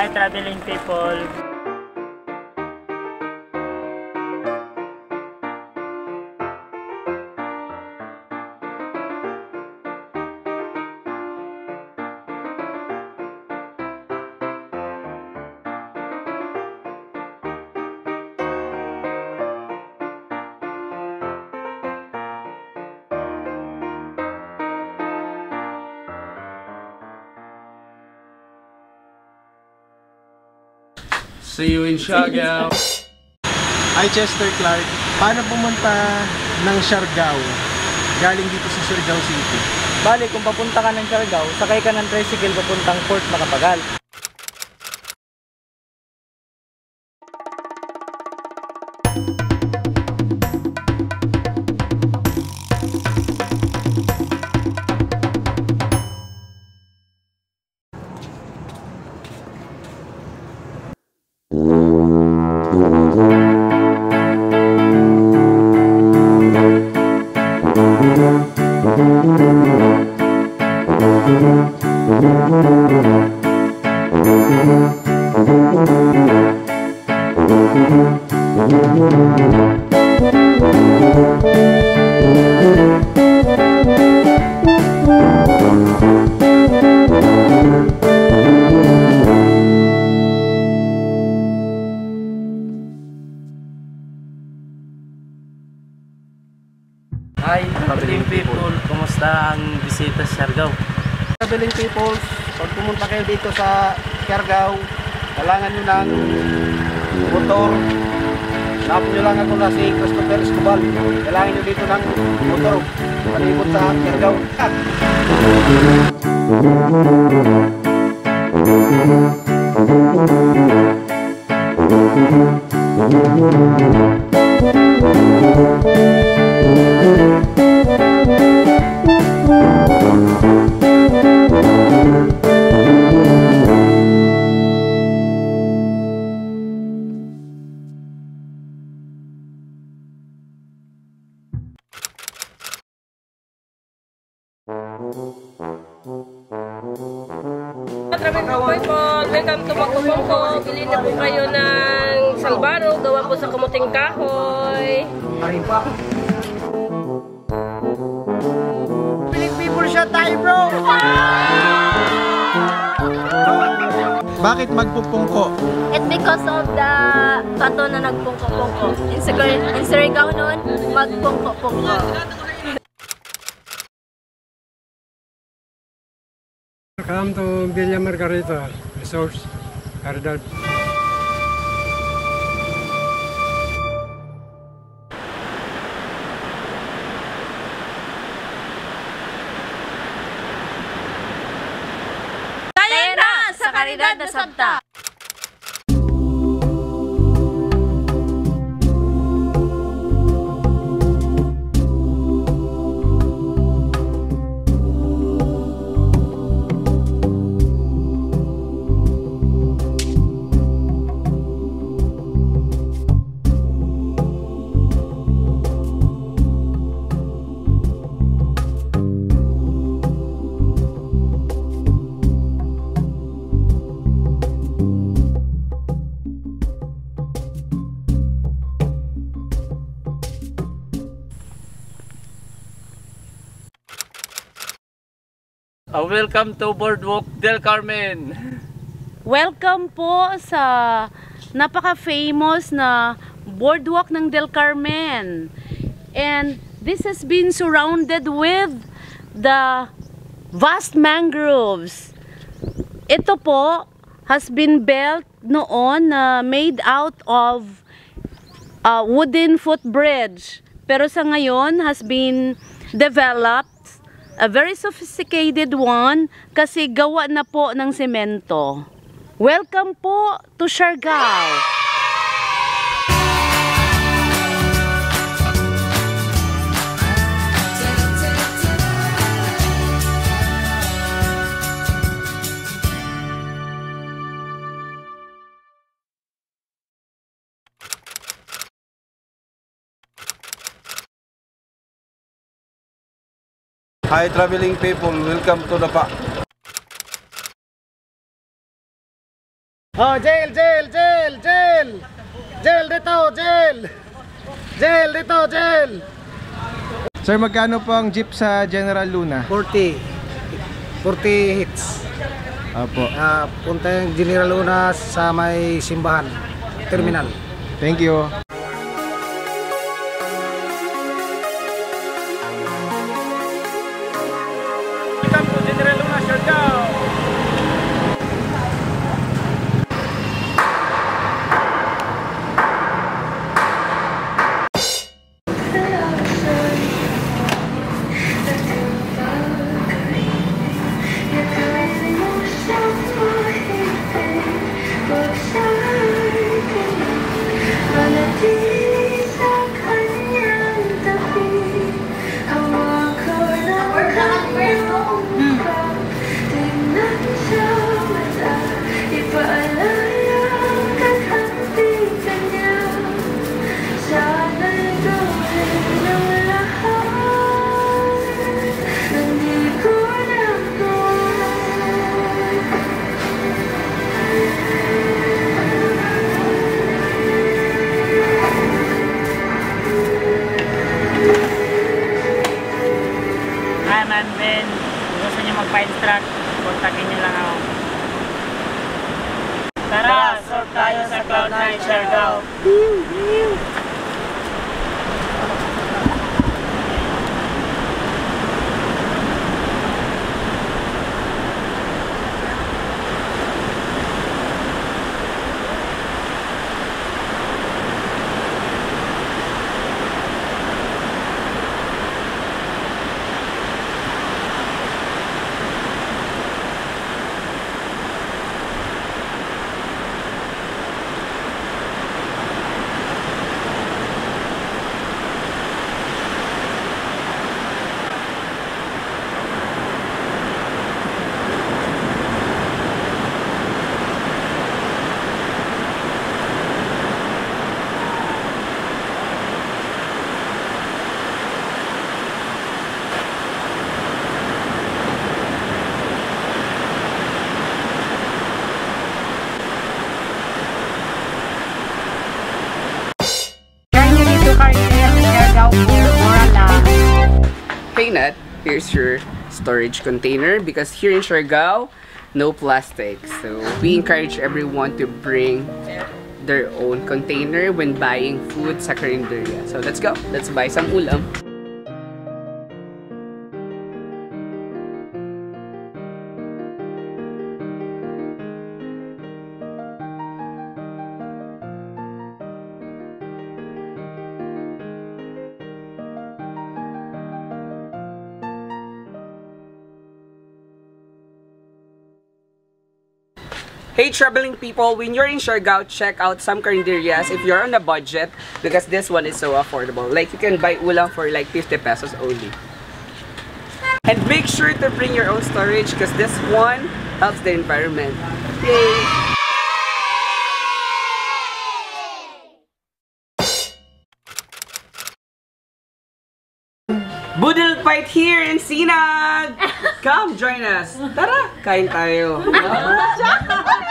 Hi, traveling people. See you in Siargao. Hi Chester Clark. Paano pumunta ng Siargao? Galing dito sa Siargao City. Bali, kung papunta ka ng Siargao, sakay ka ng tricycle papuntang Port Makapagal. Hi, Siargao? Traveling people, pag pumunta kayo dito sa Siargao, kailangan nyo ng motor. Hanap nyo lang ako na si Christopher Escobar. Kailangan nyo dito ng motor. Palibot sa Siargao. Travel people, welcome to Makupongko. Bili na po kayo ng salbaro, gawa po sa kamuting kahoy. Traveling people siya tayo bro! Bakit magpupungko? It because of the bato na nagpungko-pungko. In Surigao noon, magpungko-pungko. Welcome to Villa Margarita Resorts, Caridad. Uh, welcome to Boardwalk Del Carmen. Welcome po sa napaka-famous na boardwalk ng Del Carmen. And this has been surrounded with the vast mangroves. Ito po has been built noon na made out of uh, wooden footbridge. Pero sa ngayon has been developed a very sophisticated one kasi gawa na po ng semento. Welcome po to Siargao. Hi traveling people, welcome to the pa. Oh, jail, jail, jail, jail. Jail dito, jail. Jail dito, jail. Sir, magkano po ang jeep sa General Luna? 40. 40 hits. Opo. Ah, punta yung General Luna sa may simbahan. Terminal. Thank you. Magpa-instruct, kontakin niyo lang ako. Tara, surf tayo sa Cloud9 Siargao. Nat, here's your storage container because here in Siargao, no plastic. So we encourage everyone to bring their own container when buying food sa karinderya. So let's go. Let's buy some ulam. Hey traveling people, when you're in Siargao, check out some carinderias if you're on a budget because this one is so affordable. Like you can buy ulam for like 50 pesos only. And make sure to bring your own storage because this one helps the environment. Yay! Boodle fight here in Sinag! Come join us! Tara, kain tayo!